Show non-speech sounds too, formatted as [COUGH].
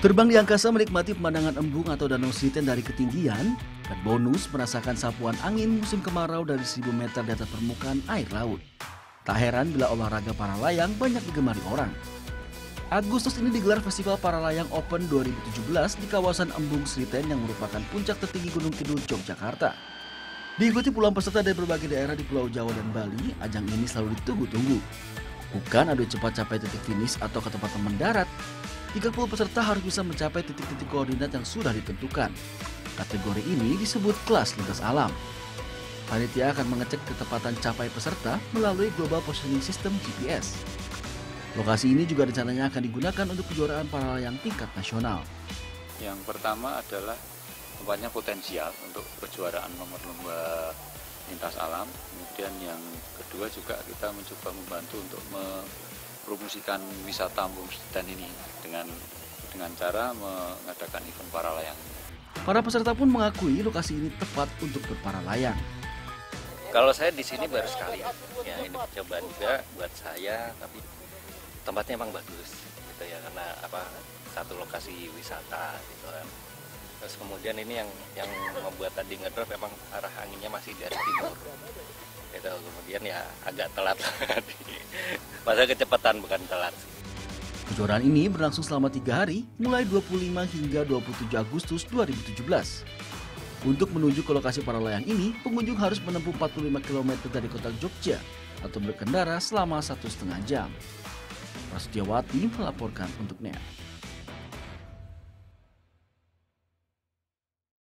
Terbang di angkasa menikmati pemandangan embung atau danau Sriten dari ketinggian, dan bonus merasakan sapuan angin musim kemarau dari 1000 meter di atas permukaan air laut. Tak heran bila olahraga para layang banyak digemari orang. Agustus ini digelar Festival Para Layang Open 2017 di kawasan Embung Sriten yang merupakan puncak tertinggi Gunung Kidul, Yogyakarta. Diikuti puluhan peserta dari berbagai daerah di Pulau Jawa dan Bali, ajang ini selalu ditunggu-tunggu. Bukan adu cepat capai titik finish atau ketepatan mendarat, 30 peserta harus bisa mencapai titik-titik koordinat yang sudah ditentukan. Kategori ini disebut kelas lintas alam. Panitia akan mengecek ketepatan capai peserta melalui Global Positioning System GPS. Lokasi ini juga rencananya akan digunakan untuk kejuaraan para layang tingkat nasional. Yang pertama adalah tempatnya potensial untuk kejuaraan nomor lomba lintas alam. Kemudian yang kedua juga kita mencoba membantu untuk promosikan wisata Embung dan ini dengan dengan cara mengadakan event para layang. Para peserta pun mengakui lokasi ini tepat untuk berpara layang. Kalau saya di sini baru sekali, ya ini percobaan juga buat saya, tapi tempatnya emang bagus, gitu ya karena apa satu lokasi wisata gitu kan. Terus kemudian ini yang yang membuat tadi ngedrop memang arah anginnya masih dari timur itu kemudian ya agak telat [LAUGHS] masa kecepatan bukan telat Kejuaraan ini berlangsung selama tiga hari, mulai 25 hingga 27 Agustus 2017. Untuk menuju ke lokasi para layang ini, pengunjung harus menempuh 45 km dari kota Jogja atau berkendara selama satu setengah jam. Prasetyawati melaporkan untuk NET.